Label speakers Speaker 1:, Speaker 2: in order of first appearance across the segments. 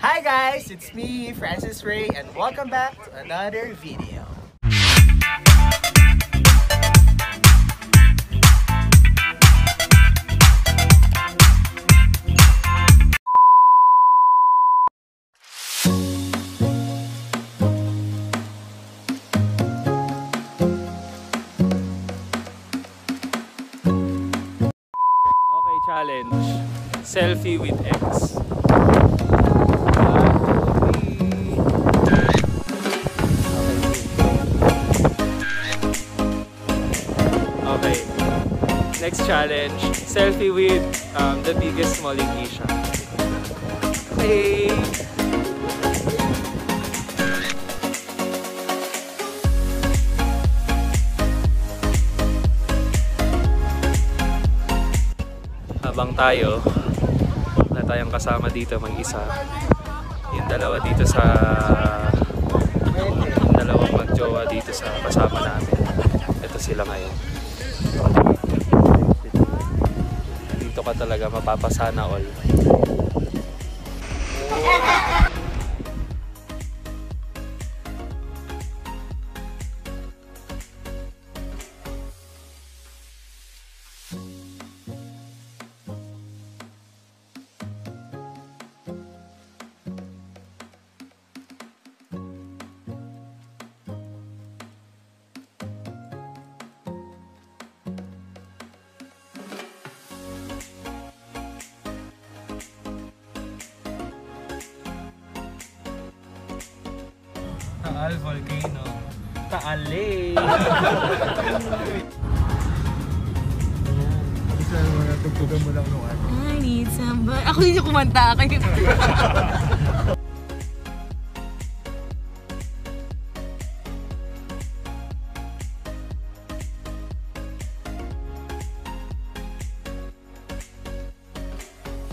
Speaker 1: Hi guys, it's me, Francis Ray, and welcome back to another video.
Speaker 2: Okay, challenge. Selfie with X. challenge. Selfie with um, the biggest mall in Asia. Okay. habang tayo wala tayong kasama dito mag-isa yung dalawa dito sa yung dalawang magjowa dito sa kasama namin ito sila ngayon ka talaga mapapasana all Taal Volcano Taal Lake
Speaker 3: I need somebody. Ako din yung kumanta. Kayo.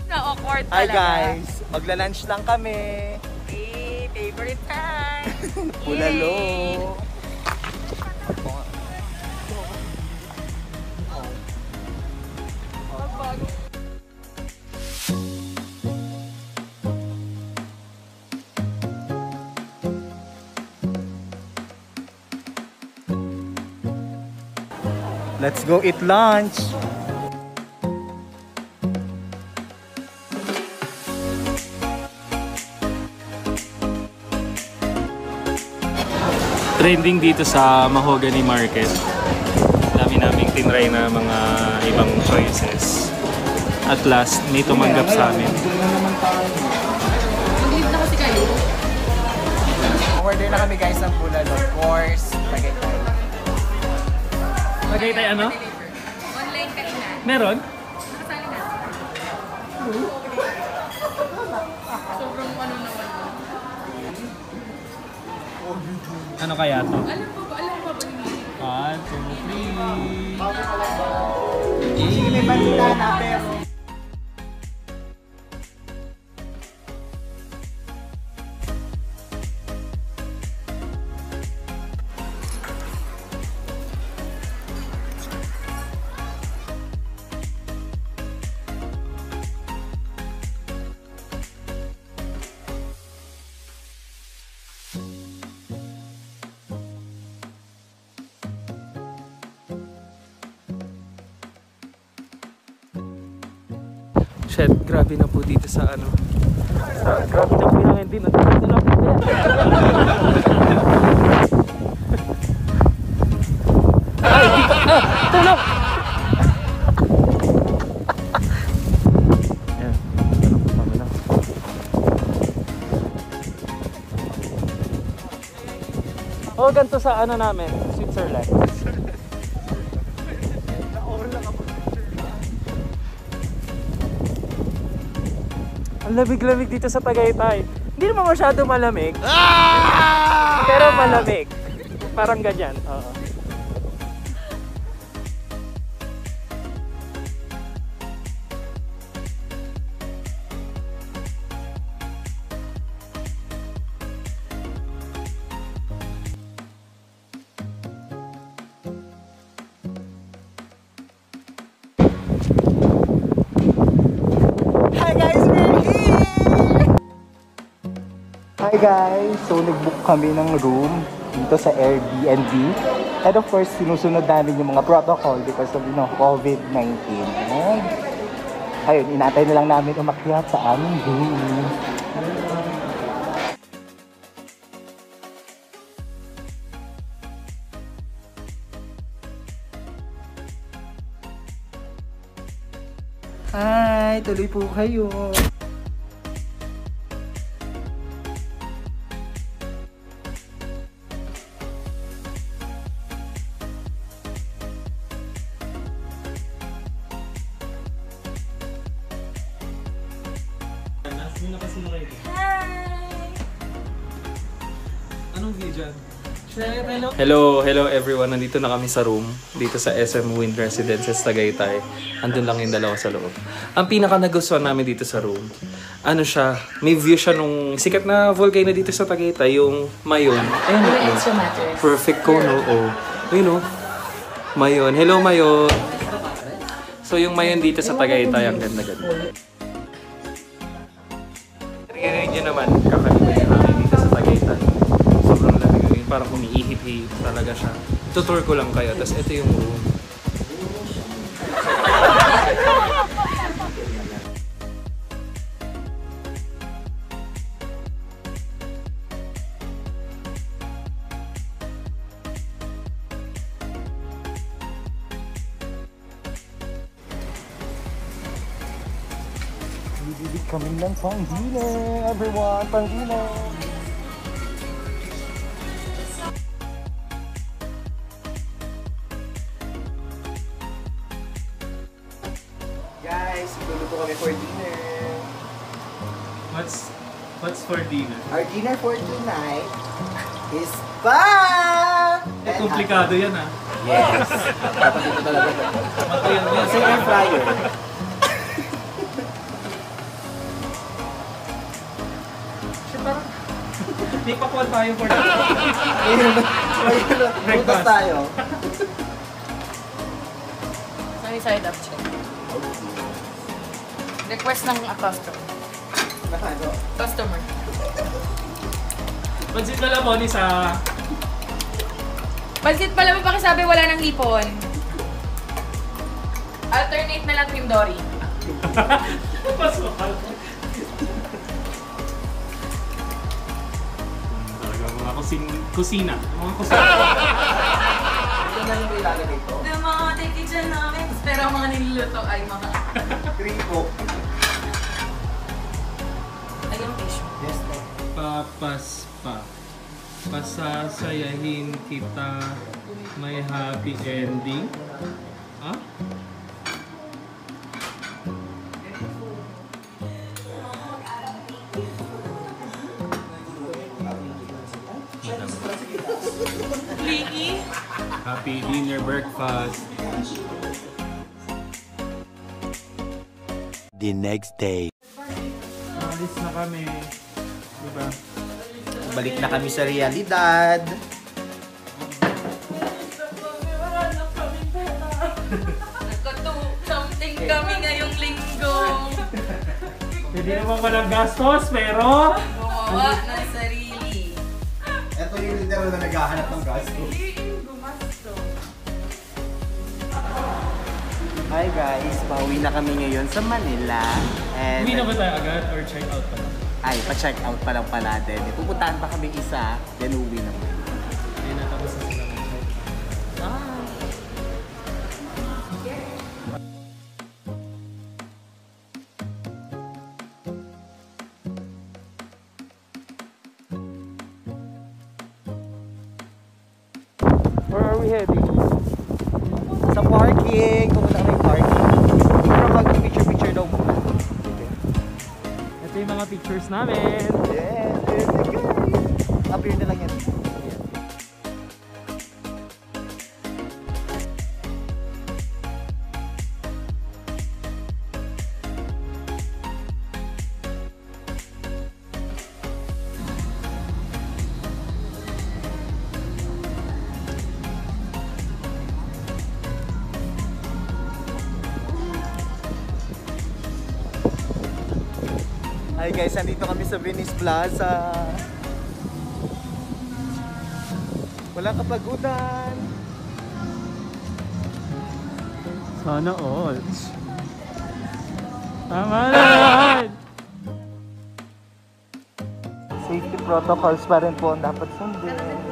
Speaker 3: Na-awkward
Speaker 1: Hi
Speaker 3: talaga.
Speaker 1: guys, magla-lunch lang kami.
Speaker 3: Eh, favorite time.
Speaker 1: Let's go eat lunch.
Speaker 2: Trending dito sa Mahogany Market. Dami naming tinry na mga ibang choices. At last, may tumanggap sa amin.
Speaker 3: Mag-leave na kasi kayo.
Speaker 1: Order na kami guys ng bulalo. Of course, tagaytay.
Speaker 2: Lagay tayo ano?
Speaker 3: Online kainan.
Speaker 2: Meron?
Speaker 3: Nakasali na. Sobrang ano naman.
Speaker 2: Ano kaya to?
Speaker 3: Alam ba? Alam mo ba?
Speaker 2: One, two, three.
Speaker 1: Sige, may balita na pero...
Speaker 2: Shit, grabe na po dito sa ano. Sa, grabe na po yung hindi. Nalapit na yan. Ay, di! Ah, po lang. Oh, ganito sa ano namin, Switzerland. Lamig-lamig dito sa Tagaytay. Hindi naman masyado malamig. Pero malamig. Parang ganyan. Oo.
Speaker 1: Hi guys! So nag-book kami ng room dito sa Airbnb. And of course, sinusunod namin yung mga protocol because of you know, COVID-19. And ayun, inatay na lang namin umakyat sa aming room. Hi! Tuloy po kayo!
Speaker 2: Anong video? Hello. Hello, everyone. Nandito na kami sa room dito sa SM Wind Residences Tagaytay. Andun lang yung dalawa sa loob. Ang pinaka nagustuhan namin dito sa room, ano siya, may view siya nung sikat na volcano dito sa Tagaytay, yung Mayon. Ayun, oh.
Speaker 3: mattress.
Speaker 2: Perfect ko, no? Oh. Ayun, oh. Mayon. Hello, Mayon. So, yung Mayon dito sa Tagaytay, ang ganda-ganda. Tingnan nyo naman, kakalimutan Parang umiihip-ihip talaga siya. Tutour ko lang kayo. Tapos ito yung room.
Speaker 1: Bibili kami ng pang dinner, everyone! Pang Guys, luluto kami for dinner.
Speaker 2: What's what's for dinner?
Speaker 1: Our dinner for tonight is spam!
Speaker 2: Eh, komplikado yan ah.
Speaker 1: Yes! Tatapito talaga.
Speaker 2: Matayan yan.
Speaker 1: Sa air fryer.
Speaker 2: Di pa kuha tayo for
Speaker 1: Ayun, ayun, Butas tayo.
Speaker 3: Sunny side up check. Request ng a customer. Customer.
Speaker 2: Pansit na lamon isa.
Speaker 3: Pansit pala mo pakisabi wala ng hipon. Alternate na lang Team Dory.
Speaker 2: Pasokal. Talaga mga kusin kusina. Mga kusina.
Speaker 1: Ito na yung ilalagay dito.
Speaker 3: The mga tikitchen namin. Pero ang mga niluluto ay mga...
Speaker 1: Tripo.
Speaker 3: Ay, yung tissue.
Speaker 1: Yes, no.
Speaker 2: Papaspa. Pasasayahin kita may happy ending. Ah?
Speaker 3: Leaky.
Speaker 2: Breakfast.
Speaker 4: the next day.
Speaker 2: Alis na kami. Diba?
Speaker 1: Balik na kami sa realidad.
Speaker 3: Something kami ngayong linggo.
Speaker 2: Hindi naman walang gastos, pero...
Speaker 3: Gumawa ng sarili.
Speaker 1: Ito yung literal na naghahanap ng gasto. Hi guys, pauwi na kami ngayon sa Manila. And
Speaker 2: Uwi na ba tayo agad or check out pa lang?
Speaker 1: ay, pa-check out pa lang pala din. Pupuntahan pa kami isa, then uwi na kami.
Speaker 2: Hindi na tapos na sila mag-check.
Speaker 1: Where are we heading? Sa parking!
Speaker 2: Mga pictures namin.
Speaker 1: Yes, yes, guys! Appear na lang yan. Hi guys, nandito kami sa Venice Plaza. Walang kapagutan.
Speaker 4: Sana all. Tama na!
Speaker 1: Safety protocols pa rin po ang dapat sundin.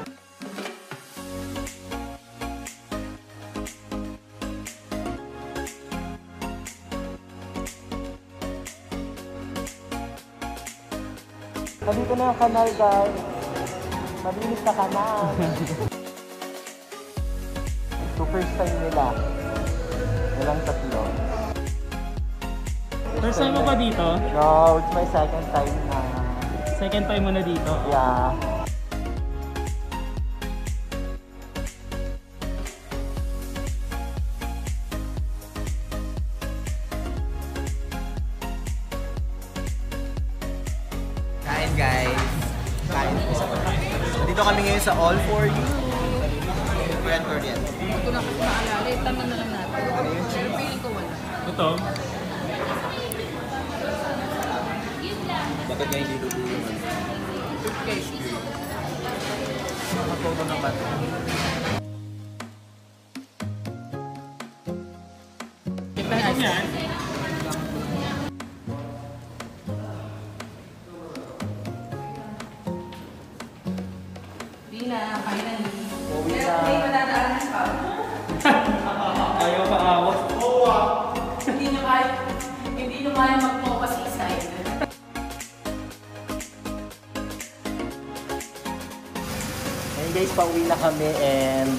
Speaker 1: Nandito na yung kanal, guys. Malinis na kanal. Ito first time nila. Walang tatlo.
Speaker 4: First time mo ba dito?
Speaker 1: No, it's my second time na.
Speaker 4: Second time mo na dito?
Speaker 1: Yeah.
Speaker 5: Sa All For You. Korean Korean.
Speaker 3: Hindi ko na maalala. Eh, tama na lang natin. Pero feeling ko wala.
Speaker 4: Ito?
Speaker 5: Bakit nga hindi dudulo man?
Speaker 3: Toothpaste.
Speaker 5: Nakatono naman.
Speaker 3: Ito na
Speaker 4: Yan.
Speaker 3: Pina, finally.
Speaker 1: Uwi
Speaker 3: Pero
Speaker 1: na.
Speaker 3: may madadaanan pa.
Speaker 4: Ayaw pa awas.
Speaker 3: Hindi nyo kaya, hindi nyo kaya inside.
Speaker 1: Ngayon guys, pauwi na kami and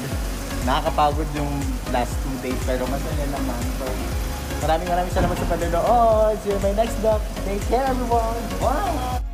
Speaker 1: nakakapagod yung last two days pero masaya naman. So, maraming maraming salamat sa panonood. See you in my next vlog. Take care everyone. Bye!